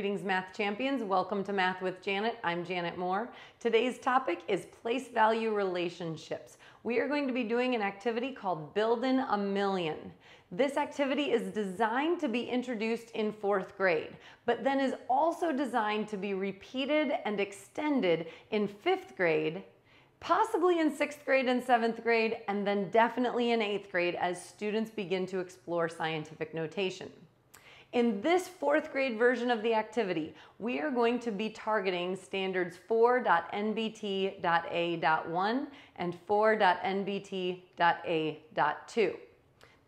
Greetings, math champions. Welcome to Math with Janet. I'm Janet Moore. Today's topic is place value relationships. We are going to be doing an activity called Building a Million. This activity is designed to be introduced in fourth grade, but then is also designed to be repeated and extended in fifth grade possibly in sixth grade and seventh grade, and then definitely in eighth grade as students begin to explore scientific notation. In this fourth grade version of the activity, we are going to be targeting standards 4.nbt.a.1 and 4.nbt.a.2.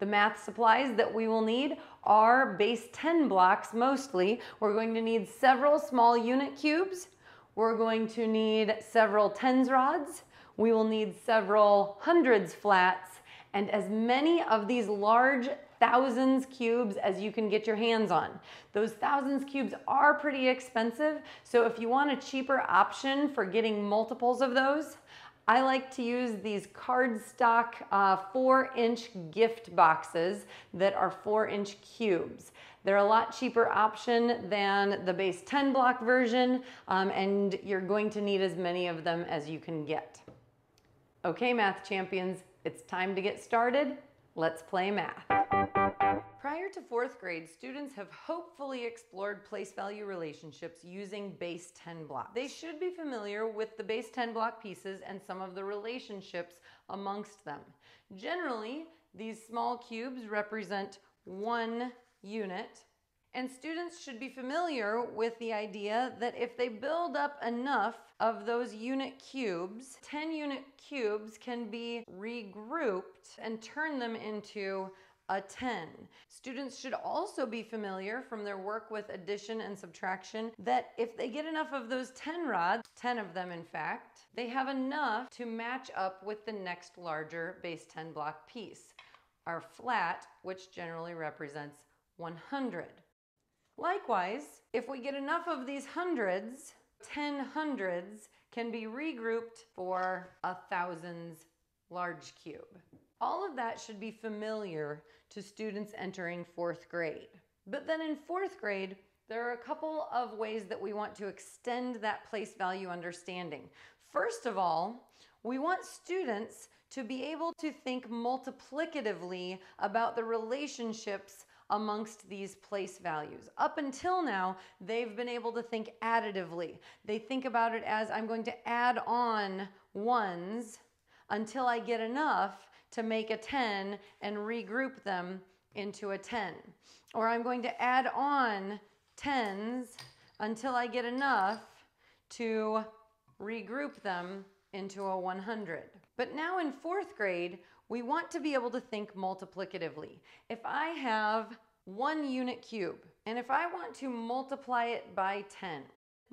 The math supplies that we will need are base 10 blocks mostly. We're going to need several small unit cubes. We're going to need several tens rods. We will need several hundreds flats and as many of these large thousands cubes as you can get your hands on. Those thousands cubes are pretty expensive, so if you want a cheaper option for getting multiples of those, I like to use these cardstock uh, four inch gift boxes that are four inch cubes. They're a lot cheaper option than the base 10 block version, um, and you're going to need as many of them as you can get. Okay, math champions, it's time to get started. Let's play math. Fourth grade, students have hopefully explored place value relationships using base 10 blocks. They should be familiar with the base 10 block pieces and some of the relationships amongst them. Generally, these small cubes represent one unit and students should be familiar with the idea that if they build up enough of those unit cubes, 10 unit cubes can be regrouped and turn them into a 10. Students should also be familiar from their work with addition and subtraction that if they get enough of those 10 rods, 10 of them in fact, they have enough to match up with the next larger base 10 block piece, our flat, which generally represents 100. Likewise, if we get enough of these hundreds, 10 hundreds can be regrouped for a thousands large cube. All of that should be familiar to students entering fourth grade. But then in fourth grade, there are a couple of ways that we want to extend that place value understanding. First of all, we want students to be able to think multiplicatively about the relationships amongst these place values. Up until now, they've been able to think additively. They think about it as I'm going to add on ones until I get enough to make a 10 and regroup them into a 10. Or I'm going to add on tens until I get enough to regroup them into a 100. But now in fourth grade, we want to be able to think multiplicatively. If I have one unit cube, and if I want to multiply it by 10,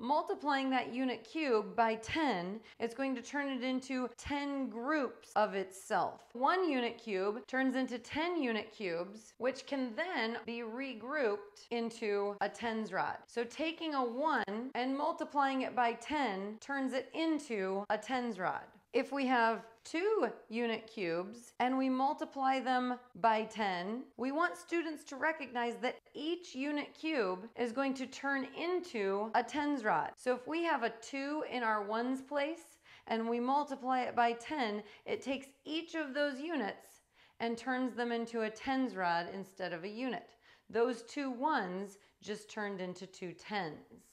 multiplying that unit cube by 10 is going to turn it into 10 groups of itself. One unit cube turns into 10 unit cubes, which can then be regrouped into a tens rod. So taking a 1 and multiplying it by 10 turns it into a tens rod. If we have two unit cubes and we multiply them by 10, we want students to recognize that each unit cube is going to turn into a tens rod. So if we have a 2 in our ones place and we multiply it by 10, it takes each of those units and turns them into a tens rod instead of a unit. Those two ones just turned into two tens.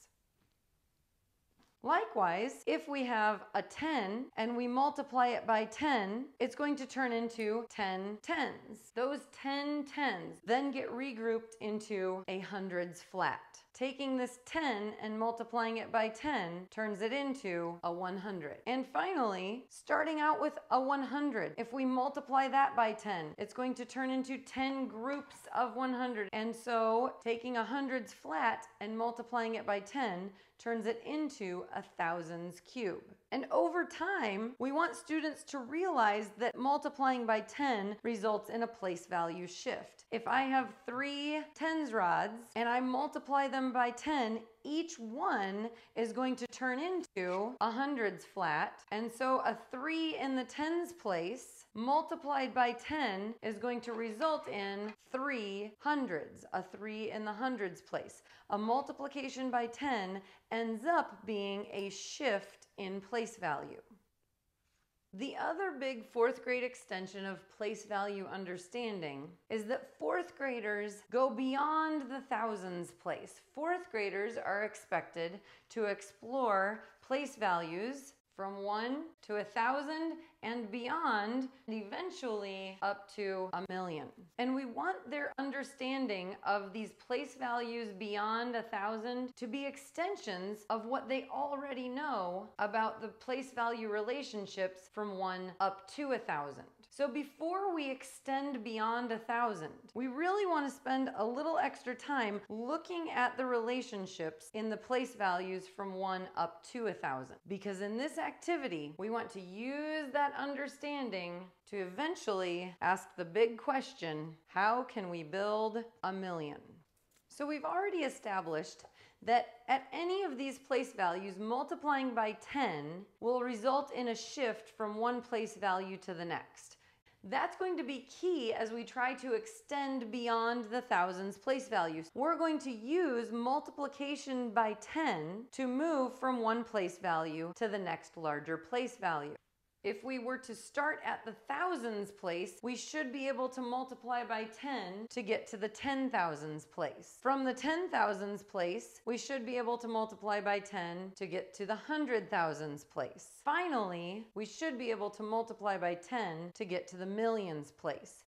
Likewise, if we have a 10 and we multiply it by 10, it's going to turn into 10 tens. Those 10 tens then get regrouped into a hundreds flat. Taking this 10 and multiplying it by 10 turns it into a 100. And finally, starting out with a 100. If we multiply that by 10, it's going to turn into 10 groups of 100. And so taking a hundreds flat and multiplying it by 10 turns it into a thousands cube. And over time, we want students to realize that multiplying by 10 results in a place value shift. If I have three tens rods and I multiply them by 10, each one is going to turn into a hundreds flat. And so a three in the tens place multiplied by 10 is going to result in three hundreds, a three in the hundreds place. A multiplication by 10 ends up being a shift in place value. The other big fourth grade extension of place value understanding is that fourth graders go beyond the thousands place. Fourth graders are expected to explore place values from one to a thousand and beyond, and eventually up to a million. And we want their understanding of these place values beyond a thousand to be extensions of what they already know about the place value relationships from one up to a thousand. So before we extend beyond a thousand, we really want to spend a little extra time looking at the relationships in the place values from one up to a thousand. Because in this activity, we want to use that understanding to eventually ask the big question, how can we build a million? So we've already established that at any of these place values, multiplying by 10 will result in a shift from one place value to the next. That's going to be key as we try to extend beyond the thousands place values. We're going to use multiplication by 10 to move from one place value to the next larger place value. If we were to start at the thousands place, we should be able to multiply by 10 to get to the ten thousands place. From the ten thousands place, we should be able to multiply by 10 to get to the hundred thousands place. Finally, we should be able to multiply by 10 to get to the millions place.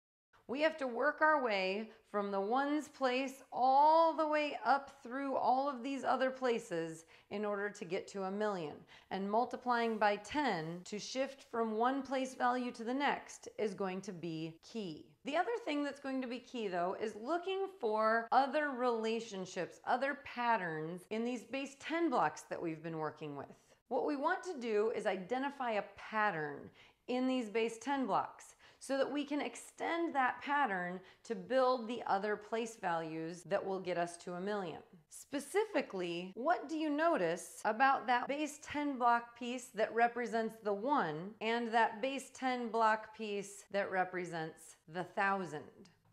We have to work our way from the ones place all the way up through all of these other places in order to get to a million. And multiplying by 10 to shift from one place value to the next is going to be key. The other thing that's going to be key though is looking for other relationships, other patterns in these base 10 blocks that we've been working with. What we want to do is identify a pattern in these base 10 blocks so that we can extend that pattern to build the other place values that will get us to a million. Specifically, what do you notice about that base 10 block piece that represents the one and that base 10 block piece that represents the thousand?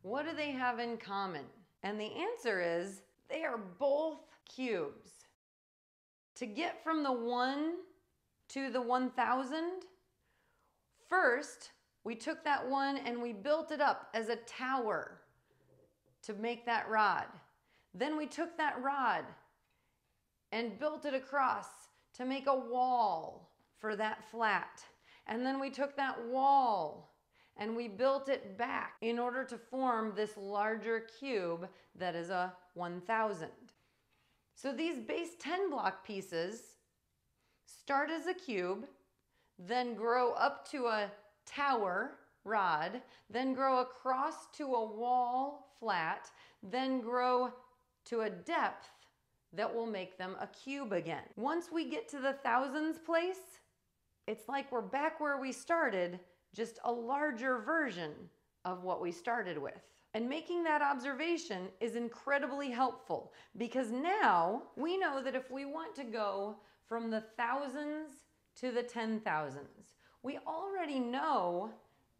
What do they have in common? And the answer is they are both cubes. To get from the 1 to the 1000, first we took that one and we built it up as a tower to make that rod. Then we took that rod and built it across to make a wall for that flat. And then we took that wall and we built it back in order to form this larger cube that is a 1000. So these base 10 block pieces start as a cube, then grow up to a tower rod, then grow across to a wall flat, then grow to a depth that will make them a cube again. Once we get to the thousands place, it's like we're back where we started, just a larger version of what we started with. And making that observation is incredibly helpful because now we know that if we want to go from the thousands to the ten thousands, we already know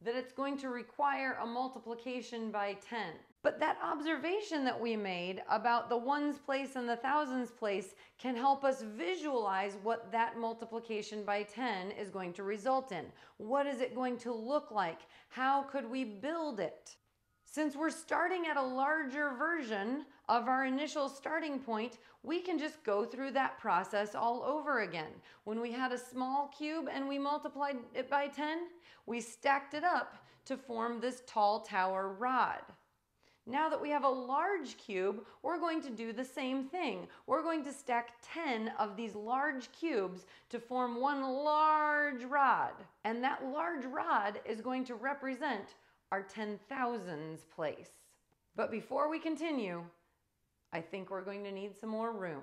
that it's going to require a multiplication by 10. But that observation that we made about the ones place and the thousands place can help us visualize what that multiplication by 10 is going to result in. What is it going to look like? How could we build it? Since we're starting at a larger version of our initial starting point, we can just go through that process all over again. When we had a small cube and we multiplied it by 10, we stacked it up to form this tall tower rod. Now that we have a large cube, we're going to do the same thing. We're going to stack 10 of these large cubes to form one large rod. And that large rod is going to represent our 10,000s place. But before we continue, I think we're going to need some more room.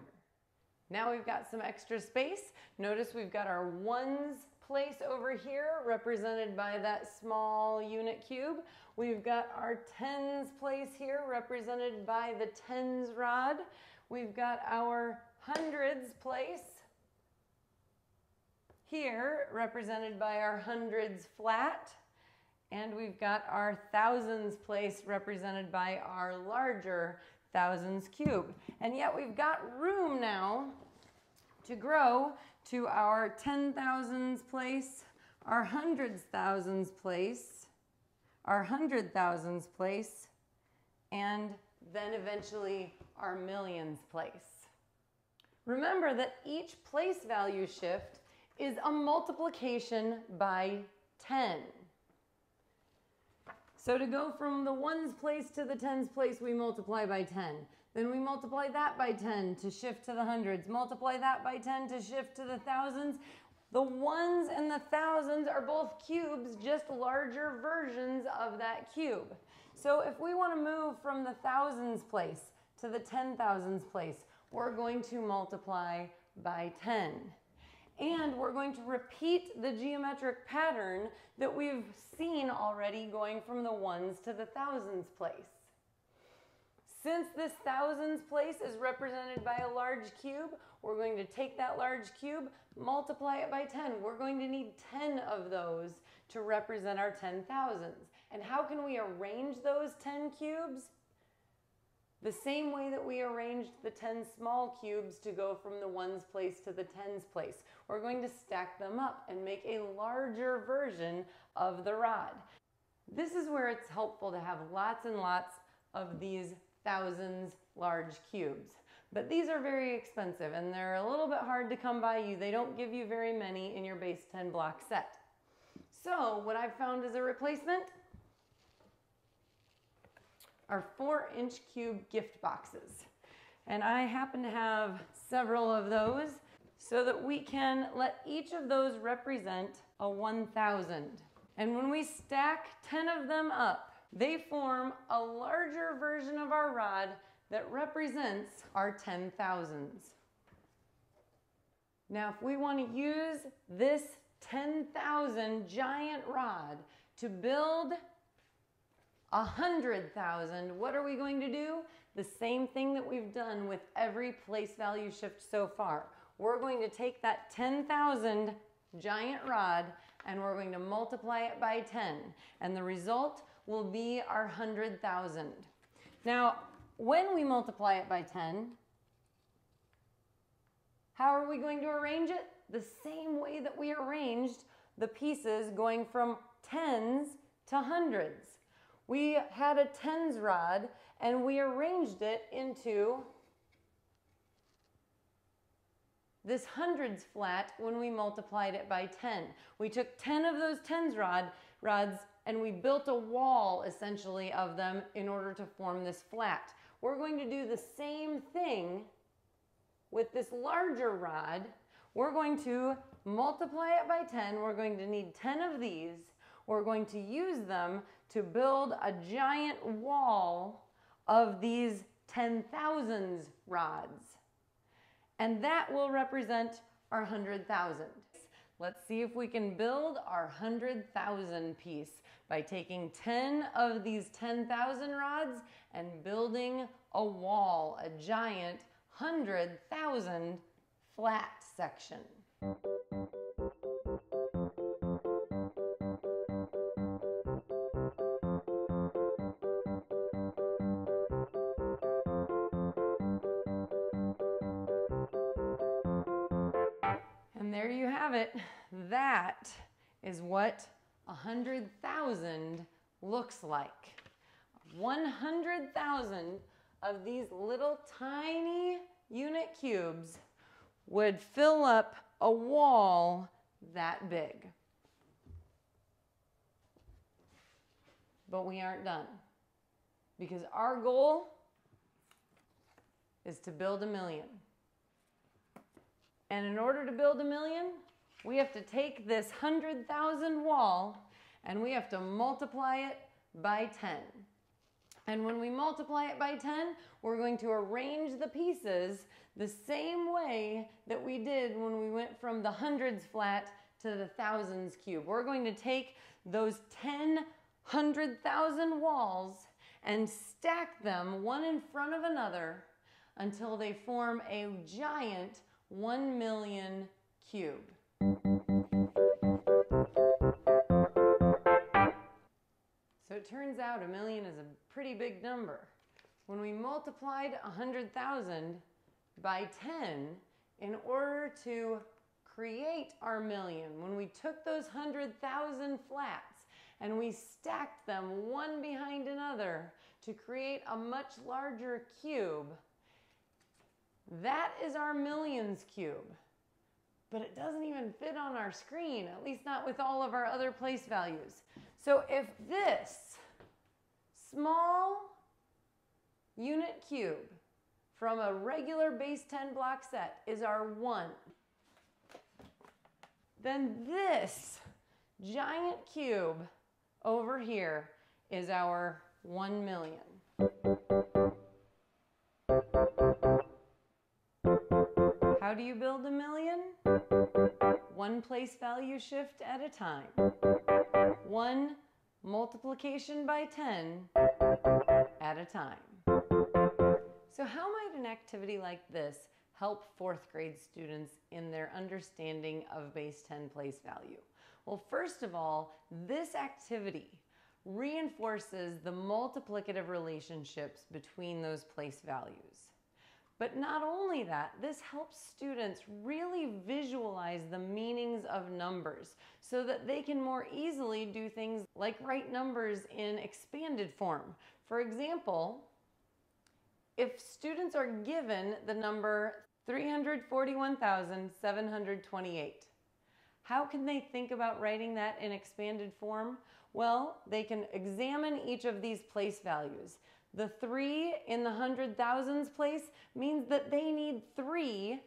Now we've got some extra space. Notice we've got our ones place over here represented by that small unit cube. We've got our tens place here represented by the tens rod. We've got our hundreds place here represented by our hundreds flat. And we've got our thousands place represented by our larger thousands cube. And yet we've got room now to grow to our ten thousands place, our hundreds thousands place, our hundred thousands place, and then eventually our millions place. Remember that each place value shift is a multiplication by 10. So to go from the ones place to the tens place, we multiply by 10. Then we multiply that by 10 to shift to the hundreds. Multiply that by 10 to shift to the thousands. The ones and the thousands are both cubes, just larger versions of that cube. So if we want to move from the thousands place to the ten thousands place, we're going to multiply by 10. And we're going to repeat the geometric pattern that we've seen already going from the ones to the thousands place. Since this thousands place is represented by a large cube, we're going to take that large cube, multiply it by 10. We're going to need 10 of those to represent our 10 thousands. And how can we arrange those 10 cubes? The same way that we arranged the 10 small cubes to go from the ones place to the tens place. We're going to stack them up and make a larger version of the rod. This is where it's helpful to have lots and lots of these thousands large cubes. But these are very expensive and they're a little bit hard to come by you. They don't give you very many in your base 10 block set. So what I've found as a replacement are four inch cube gift boxes. And I happen to have several of those so that we can let each of those represent a 1000. And when we stack 10 of them up, they form a larger version of our rod that represents our 10,000s. Now, if we want to use this 10,000 giant rod to build a hundred thousand, what are we going to do? The same thing that we've done with every place value shift so far. We're going to take that 10,000 giant rod and we're going to multiply it by 10. And the result will be our 100,000. Now, when we multiply it by 10, how are we going to arrange it? The same way that we arranged the pieces going from tens to hundreds. We had a tens rod and we arranged it into this hundreds flat when we multiplied it by 10. We took 10 of those tens rod rods and we built a wall essentially of them in order to form this flat. We're going to do the same thing with this larger rod. We're going to multiply it by 10. We're going to need 10 of these we're going to use them to build a giant wall of these 10,000s rods. And that will represent our 100,000. Let's see if we can build our 100,000 piece by taking 10 of these 10,000 rods and building a wall, a giant 100,000 flat section. What hundred thousand looks like. 100,000 of these little tiny unit cubes would fill up a wall that big. But we aren't done because our goal is to build a million. And in order to build a million, we have to take this 100,000 wall and we have to multiply it by 10. And when we multiply it by 10, we're going to arrange the pieces the same way that we did when we went from the hundreds flat to the thousands cube. We're going to take those 10 hundred thousand walls and stack them one in front of another until they form a giant 1 million cube. So it turns out a million is a pretty big number. When we multiplied 100,000 by 10 in order to create our million, when we took those 100,000 flats and we stacked them one behind another to create a much larger cube, that is our millions cube. But it doesn't even fit on our screen, at least not with all of our other place values. So if this small unit cube from a regular base 10 block set is our one, then this giant cube over here is our 1 million. How do you build a million? One place value shift at a time. One multiplication by 10 at a time. So how might an activity like this help fourth grade students in their understanding of base 10 place value? Well, first of all, this activity reinforces the multiplicative relationships between those place values. But not only that, this helps students really visualize the meanings of numbers so that they can more easily do things like write numbers in expanded form. For example, if students are given the number 341,728, how can they think about writing that in expanded form? Well, they can examine each of these place values. The three in the hundred thousands place means that they need three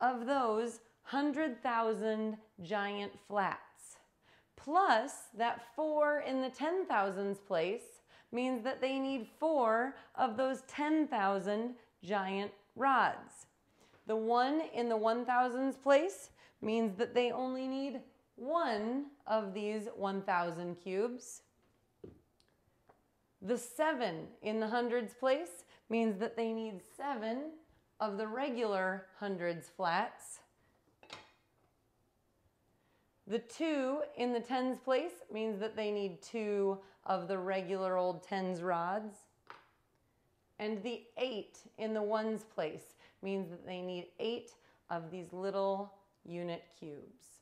of those hundred thousand giant flats. Plus that four in the ten thousands place means that they need four of those 10,000 giant rods. The one in the 1,000s place means that they only need one of these 1,000 cubes. The seven in the hundreds place means that they need seven of the regular hundreds flats. The two in the tens place means that they need two of the regular old tens rods. And the eight in the ones place means that they need eight of these little unit cubes.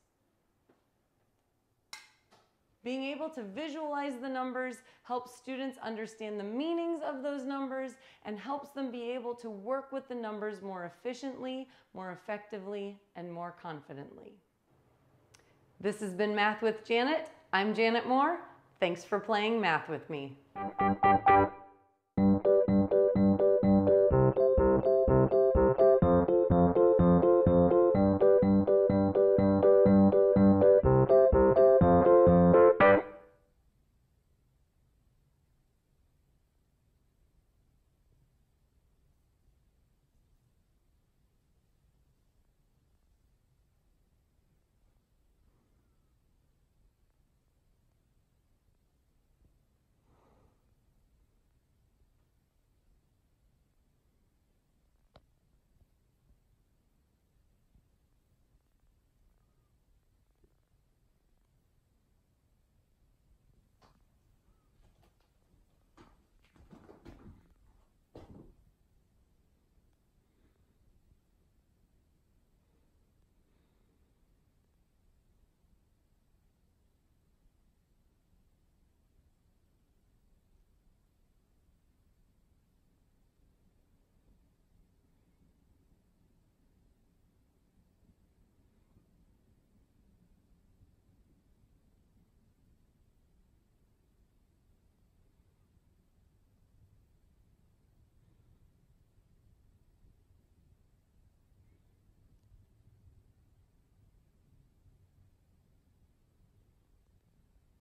Being able to visualize the numbers helps students understand the meanings of those numbers and helps them be able to work with the numbers more efficiently, more effectively, and more confidently. This has been Math with Janet. I'm Janet Moore. Thanks for playing math with me.